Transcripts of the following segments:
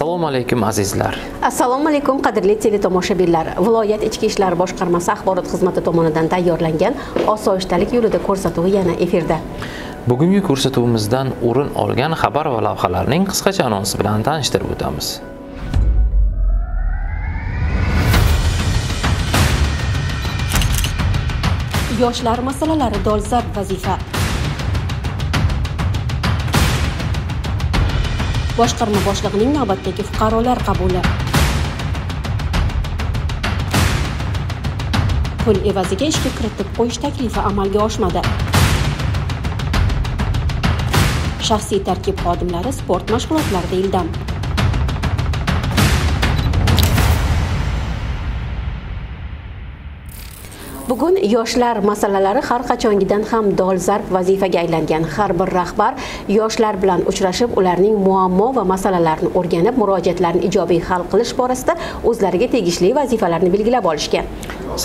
assalomu alaykum azizlar. Assalomu alaykum qadrli teletomoshabinlar. Viloyat ichki ishlar boshqarmasi axborot xizmati tomonidan tayyorlangan osoyishtalik yo'lida ko'rsatuvi yana efirda. Bugungi ko'rsatuvimizdan o'rin olgan xabar va lavhalarning qisqacha anonsi bilan tanishtirib o'tamiz. Yoshlar masalalari dolzarb vazifa boshqarma boshlig'ining navbatdagi fuqarolar qabuli. Pul evaziga ishga kiritib qo'yish taklifi amalga oshmadi. Shaxsiy tarkib xodimlari sport mashg'ulotlarida ildam. Bugun yoshlar masalalari har qachongidan ham dolzarb vazifaga aylangan. Har bir rahbar yoshlar bilan uchrashib ularning muammo va masalalarini o'rganib murojaatlarni ijobiy hal qilish borasida o'zlariga tegishli vazifalarni belgilab olishgan.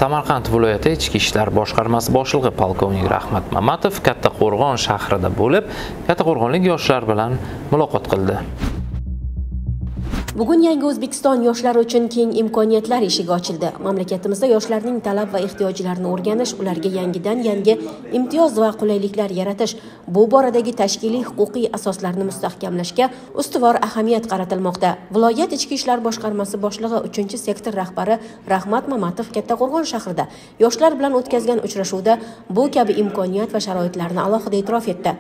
Samarqand viloyati ichki ishlar boshqarmasi boshlig'i polkovnik rahmat mamatov kattaqo'rg'on shahrida bo'lib kattaqo'rg'onlik yoshlar bilan muloqot qildi. Bugun yangi o'zbekiston yoshlari uchun keng imkoniyatlar eshigi ochildi. Mamlakatimizda yoshlarning talab va ehtiyojlarini o'rganish ularga yangidan yangi imtiyoz va qulayliklar yaratish bu boradagi tashkiliy huquqiy asoslarni mustahkamlashga ustuvor ahamiyat qaratilmoqda. Viloyat ichki ishlar boshqarmasi boshlig'i uchinchi sektor rahbari rahmat mamatov kattaqo'rg'on shahrida yoshlar bilan o'tkazgan uchrashuvda bu kabi imkoniyat va sharoitlarni alohida e'tirof etdi.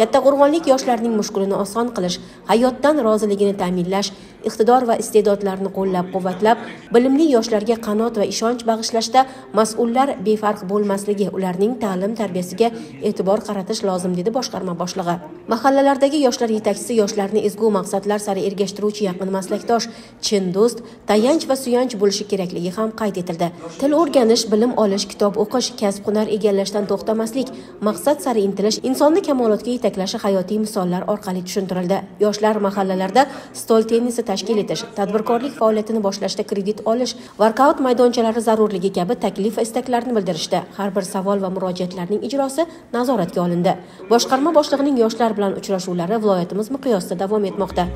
Kattaqo'rg'onlik yoshlarning mushkulini oson qilish hayotdan roziligini ta'minlash iqtidor va iste'dodlarni qo'llab quvvatlab bilimli yoshlarga qanot va ishonch bag'ishlashda mas'ullar befarq bo'lmasligi ularning ta'lim tarbiyasiga e'tibor qaratish lozim dedi boshqarma boshlig'i. Mahallalardagi yoshlar yetakchisi yoshlarni ezgu maqsadlar sari ergashtiruvchi yaqin maslakdosh chin do'st tayanch va suyanch bo'lishi kerakligi ham qayd etildi. Til o'rganish bilim olish kitob o'qish kasb hunar egallashdan to'xtamaslik maqsad sari intilish insonni kamolotga yetaklashi hayotiy misollar orqali tushuntirildi. Yoshlar mahallalarda stol tennisi tashkil etish tadbirkorlik faoliyatini boshlashda kredit olish workout maydonchalari zarurligi kabi taklif va istaklarni bildirishdi har bir savol va murojaatlarning ijrosi nazoratga olindi. Boshqarma boshlig'ining yoshlar bilan uchrashuvlari viloyatimiz miqyosida davom etmoqda.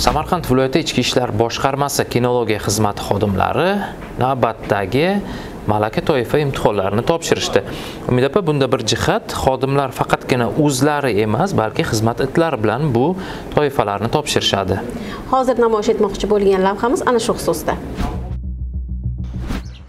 Samarqand viloyati ichki ishlar boshqarmasi kinologiya xizmati xodimlari navbatdagi malaka toifa imtihonlarini topshirishdi. Umid opa bunda bir jihat xodimlar faqatgina o'zlari emas balki xizmat itlari bilan bu toifalarni topshirishadi. Hozir namoyish etmoqchi bo'lgan lavhamiz ana shu xususda.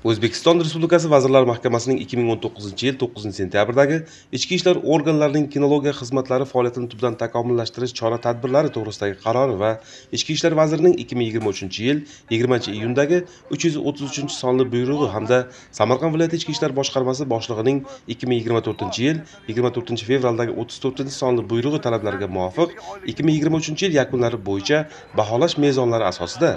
O'zbekiston respublikasi vazirlar mahkamasining 2019 yil 9 sentyabrdagi ichki ishlar organlarining kinologiya xizmatlari faoliyatini tubdan takomillashtirish chora tadbirlari to'g'risidagi qarori va ichki ishlar vazirining 2023 yil 20 iyundagi 333 sonli buyrug'i hamda samarqand viloyati ichki ishlar boshqarmasi boshlig'ining 2024 yil 24 fevraldagi 34 sonli buyrug'i talablariga muvofiq 2023 yil yakunlari bo'yicha baholash mezonlari asosida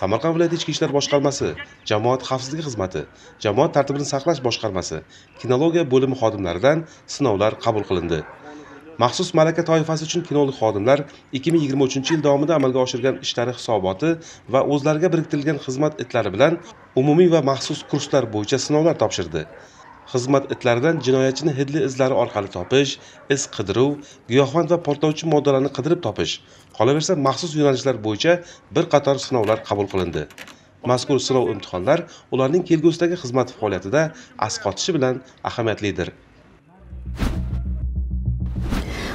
samarqand viloyati ichki ishlar boshqarmasi jamoat xavfsizligi xizmati xizmati jamoat tartibini saqlash boshqarmasi kinologiya bo'limi xodimlaridan sinovlar qabul qilindi. Maxsus malaka toifasi uchun kinolog xodimlar 2023 yil davomida amalga oshirgan ishlari hisoboti va o'zlariga biriktirilgan xizmat itlari bilan umumiy va maxsus kurslar bo'yicha sinovlar topshirdi. Xizmat itlaridan jinoyatchini hidli izlari orqali topish iz qidiruv giyohvand va portlovchi moddalarni qidirib topish qolaversa maxsus yo'nalishlar bo'yicha bir qator sinovlar qabul qilindi. Mazkur sinov imtihonlar ularning kelgusidagi xizmat faoliyatida asqotishi bilan ahamiyatlidir.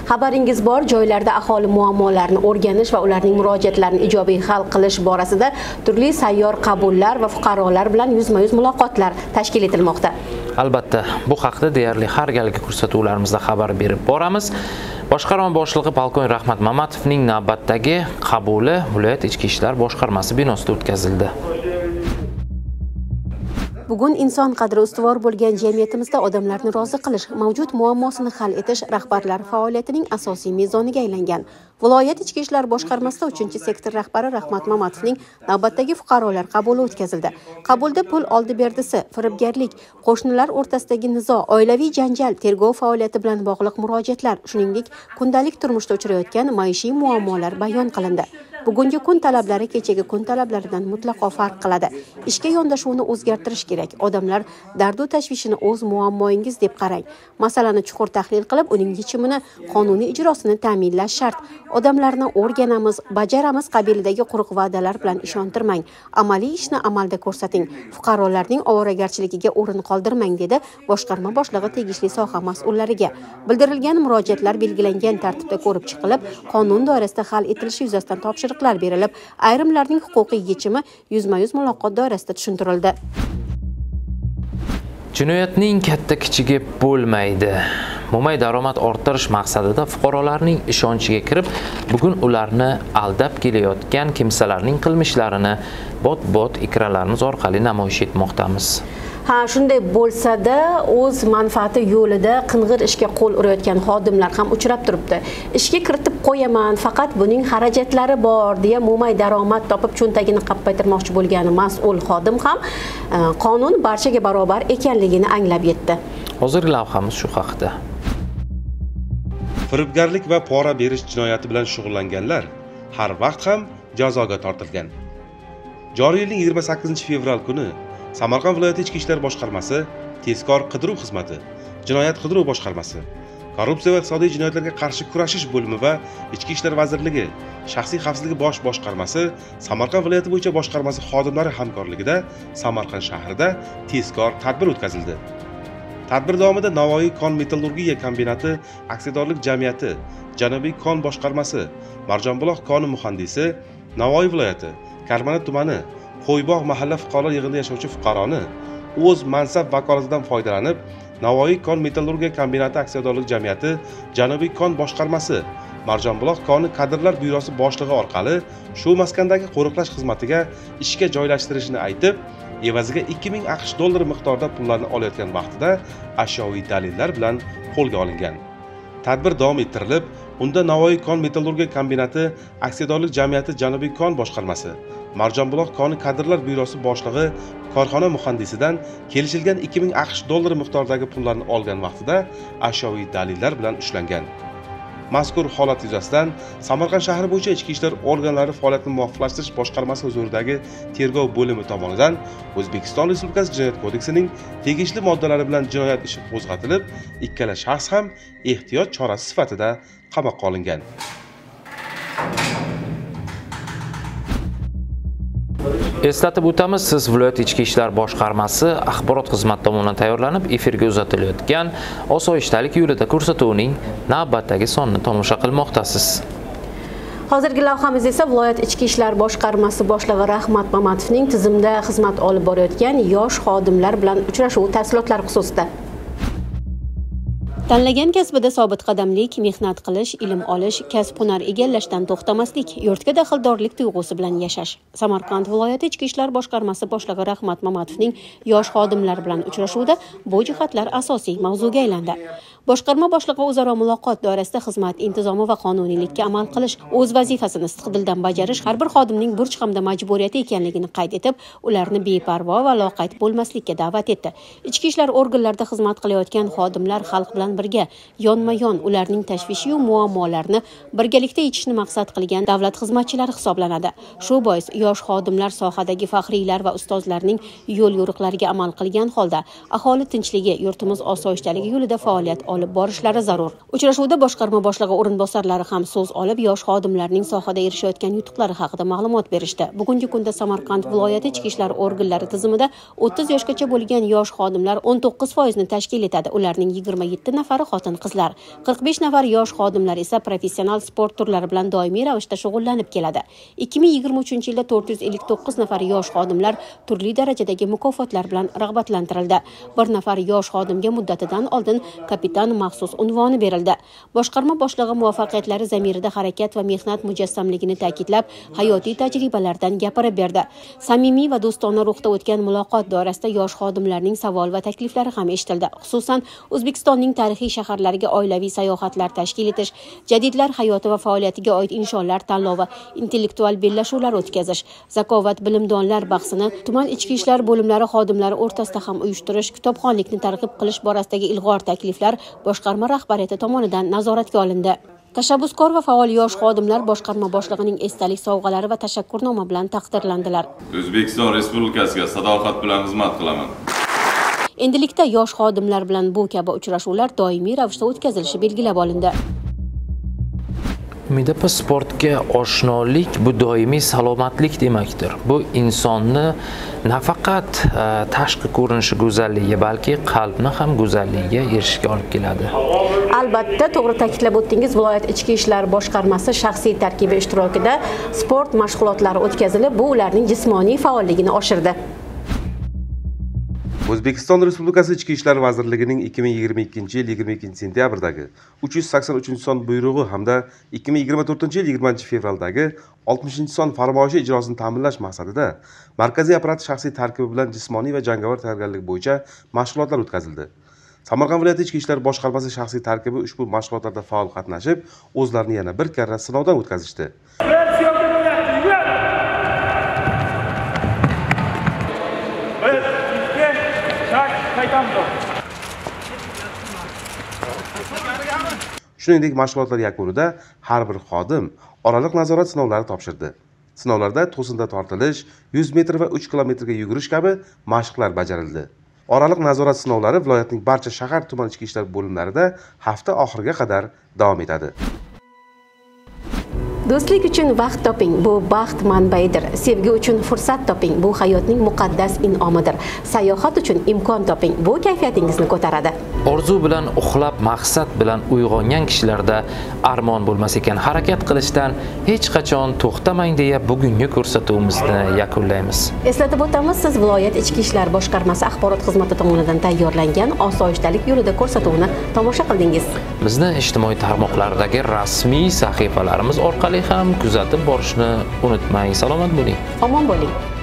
Xabaringiz bor joylarda aholi muammolarini o'rganish va ularning murojaatlarini ijobiy hal qilish borasida turli sayyor qabullar va fuqarolar bilan yuzma yuz muloqotlar tashkil etilmoqda. Albatta bu haqda deyarli har galgi ko'rsatuvlarimizda xabar berib boramiz boshqarma boshlig'i polkovnik rahmat mamatovning navbatdagi qabuli viloyat ichki ishlar boshqarmasi binosida o'tkazildi. Bugun inson qadri ustuvor bo'lgan jamiyatimizda odamlarni rozi qilish mavjud muammosini hal etish rahbarlar faoliyatining asosiy mezoniga aylangan. Viloyat ichki ishlar boshqarmasida uchinchi sektor rahbari rahmat mamatovning navbatdagi fuqarolar qabuli o'tkazildi. Qabulda pul oldi berdisi firibgarlik qo'shnilar o'rtasidagi nizo oilaviy janjal tergov faoliyati bilan bog'liq murojaatlar shuningdek kundalik turmushda uchrayotgan maishiy muammolar bayon qilindi. Bugungi kun talablari kechagi kun talablaridan mutlaqo farq qiladi. Ishga yondashuvni o'zgartirish kerak. Odamlar dardu tashvishini o'z muammoyingiz deb qarang. Masalani chuqur tahlil qilib uning yechimini qonuniy ijrosini ta'minlash shart. Odamlarni o'rganamiz bajaramiz qabilidagi quruq va'dalar bilan ishontirmang. Amaliy ishni amalda ko'rsating. Fuqarolarning ovoragarchiligiga o'rin qoldirmang dedi boshqarma boshlig'i tegishli soha mas'ullariga. Bildirilgan murojaatlar belgilangan tartibda ko'rib chiqilib qonun doirasida hal etilishi yuzasidan topshiriqlar berilib ayrimlarning huquqiy yechimi yuzma yuz muloqot doirasida tushuntirildi. Jinoyatning katta kichigi bo'lmaydi. Mo'may daromad orttirish maqsadida fuqarolarning ishonchiga kirib bugun ularni aldab kelayotgan kimsalarning qilmishlarini bot bot ekranlarimiz orqali namoyish etmoqdamiz. Ha shunday bo'lsada o'z manfaati yo'lida qing'ir ishga qo'l urayotgan xodimlar ham uchrab turibdi. Ishga kiritib qo'yaman faqat buning xarajatlari bor deya mo'may daromad topib cho'ntagini qappaytirmoqchi bo'lgan mas'ul xodim ham e, qonun barchaga barobar ekanligini anglab yetdi. Hozirgi lavhamiz shu haqida firibgarlik va pora berish jinoyati bilan shug'ullanganlar har vaqt ham jazoga tortilgan. Joriy yilning 28 fevral kuni samarqand viloyati ichki ishlar boshqarmasi tezkor qidiruv xizmati jinoyat qidiruv boshqarmasi korrupsiya va iqtisodiy jinoyatlarga qarshi kurashish bo'limi va ichki ishlar vazirligi shaxsiy xavfsizligi bosh boshqarmasi samarqand viloyati bo'yicha boshqarmasi xodimlari hamkorligida samarqand shahrida tezkor tadbir o'tkazildi. Tadbir davomida navoiy kon metallurgiya kombinati aksiyadorlik jamiyati janubiy kon boshqarmasi marjonbuloq koni muhandisi navoiy viloyati karmana tumani qo'ybog' mahalla fuqarolar yig'inida yashovchi fuqaroni o'z mansab vakolatidan foydalanib navoiy kon metallurgiya kombinati aksiyadorlik jamiyati janubiy kon boshqarmasi marjonbuloq koni kadrlar byurosi boshlig'i orqali shu maskandagi qo'riqlash xizmatiga ishga joylashtirishini aytib evaziga 2000 aqsh dollari miqdorida pullarni olayotgan vaqtida ashyoviy dalillar bilan qo'lga olingan. Tadbir davom ettirilib unda navoiy kon metallurgiya kombinati aksiyadorlik jamiyati janubiy kon boshqarmasi marjonbuloq koni kadrlar byurosi boshlig'i korxona muhandisidan kelishilgan 2000 aqsh dollari miqdoridagi pullarni olgan vaqtida ashyoviy dalillar bilan ushlangan. Mazkur holat yuzasidan samarqand shahri bo'yicha ichki ishlar organlari faoliyatini muvofiqlashtirish boshqarmasi huzuridagi tergov bo'limi tomonidan o'zbekiston respublikasi jinoyat kodeksining tegishli moddalari bilan jinoyat ishi qo'zg'atilib ikkala shaxs ham ehtiyot chorasi sifatida qamoqqa olingan. Eslatib o'tamiz siz viloyat ichki ishlar boshqarmasi axborot xizmati tomonidan tayyorlanib efirga uzatilayotgan osoyishtalik yo'lida ko'rsatuvining navbatdagi sonini tomosha qilmoqdasiz. Hozirgi lavhamiz esa viloyat ichki ishlar boshqarmasi boshlig'i rahmat mamatovning tizimda xizmat olib borayotgan yosh xodimlar bilan uchrashuvi tafsilotlari xususida. Tanlagan kasbida sobit qadamlik mehnat qilish ilm olish kasb hunar egallashdan to'xtamaslik yurtga daxldorlik tuyg'usi bilan yashash. Samarqand viloyati ichki ishlar boshqarmasi boshlig'i rahmat mamatovning yosh xodimlar bilan uchrashuvida bu jihatlar asosiy mavzuga aylandi. Boshqarma boshlig'i o'zaro muloqot doirasida xizmat intizomi va qonuniylikka amal qilish o'z vazifasini sidqidildan bajarish har bir xodimning burch hamda majburiyati ekanligini qayd etib ularni beparvo va loqayd bo'lmaslikka da'vat etdi. Ichki ishlar organlarida xizmat qilayotgan xodimlar xalq bilan birga yonma yon ularning tashvishiyu muammolarini birgalikda yechishni maqsad qilgan davlat xizmatchilari hisoblanadi. Shu bois yosh xodimlar sohadagi faxriylar va ustozlarning yo'l yo'riqlariga amal qilgan holda aholi tinchligi yurtimiz osoyishtaligi yo'lida faoliyat olib borishlari zarur. Uchrashuvda boshqarma boshlig'i o'rinbosarlari ham so'z olib yosh xodimlarning sohada erishayotgan yutuqlari haqida ma'lumot berishdi. Bugungi kunda samarqand viloyati ichki ishlar organlari tizimida o'ttiz yoshgacha bo'lgan yosh xodimlar o'n to'qqiz foizni tashkil etadi. Ularning yigirma yetti nafari xotin qizlar qirq besh nafar yosh xodimlar esa professional sport turlari bilan doimiy ravishda shug'ullanib keladi. ikki ming yigirma uchinchi yilda to'rt yuz ellik to'qqiz nafar yosh xodimlar turli darajadagi mukofotlar bilan rag'batlantirildi. Bir nafar yosh xodimga muddatidan oldin kapitan undan maxsus unvoni berildi. Boshqarma boshlig'i muvaffaqiyatlari zamirida harakat va mehnat mujassamligini ta'kidlab hayotiy tajribalardan gapirib berdi. Samimiy va do'stona ruhda o'tgan muloqot doirasida yosh xodimlarning savol va takliflari ham eshitildi. Xususan o'zbekistonning tarixiy shaharlariga oilaviy sayohatlar tashkil etish jadidlar hayoti va faoliyatiga oid insholar tanlovi intellektual bellashuvlar o'tkazish zakovat bilimdonlar bahsini tuman ichki ishlar bo'limlari xodimlari o'rtasida ham uyushtirish kitobxonlikni targ'ib qilish borasidagi ilg'or takliflar boshqarma rahbariyati tomonidan nazoratga olindi. Tashabbuskor va faol yosh xodimlar boshqarma boshlig'ining esdalik sovg'alari va tashakkurnoma bilan taqdirlandilar. O'zbekiston respublikasiga sadoqat bilan xizmat qilaman. Endilikda yosh xodimlar bilan bu kabi uchrashuvlar doimiy ravishda o'tkazilishi belgilab olindi Midapa sportga oshnolik bu doimiy salomatlik demakdir. Bu insonni nafaqat e, tashqi ko'rinishi go'zalligiga, balki qalbni ham go'zalligiga erishishga olib keladi. Albatta to'g'ri ta'kidlab o'tdingiz viloyat ichki ishlar boshqarmasi shaxsiy tarkibi ishtirokida sport mashg'ulotlari o'tkazilib bu ularning jismoniy faolligini oshirdi. O'zbekiston respublikasi ichki ishlar vazirligining 2022 yil 22 sentyabrdagi 383 son buyrug'i hamda 2024 yil 20 fevraldagi 60 son farmoyishi ijrosini ta'minlash maqsadida markaziy apparat shaxsiy tarkibi bilan jismoniy va jangovar tayyorgarlik bo'yicha mashg'ulotlar o'tkazildi. Samarqand viloyati ichki ishlar boshqarmasi shaxsiy tarkibi ushbu mashg'ulotlarda faol qatnashib o'zlarini yana bir karra sinovdan o'tkazishdi. Shuningdek mashg'ulotlar yakunida har bir xodim oraliq nazorat sinovlari topshirdi. Sinovlarda to'sinda tortilish 100 metr va 3 kilometrga yugurish kabi mashqlar bajarildi. Oraliq nazorat sinovlari viloyatning barcha shahar tuman ichki ishlar bo'limlarida hafta oxiriga qadar davom etadi. Do'stlik uchun vaqt toping bu baxt manbaidir sevgi uchun fursat toping bu hayotning muqaddas in'omidir. Sayohat uchun imkon toping bu kayfiyatingizni ko'taradi. Orzu bilan uxlab maqsad bilan uyg'ongan kishilarda armon bo'lmas ekan. Harakat qilishdan hech qachon to'xtamang deya bugungi ko'rsatuvimizni yakunlaymiz. Eslatib o'tamiz siz viloyat ichki ishlar boshqarmasi axborot xizmati tomonidan tayyorlangan osoyishtalik yo'lida ko'rsatuvini tomosha qildingiz. Bizni ijtimoiy tarmoqlardagi rasmiy sahifalarimiz orqali ham kuzatib borishni unutmang. Salomat bo'ling. Omon bo'ling.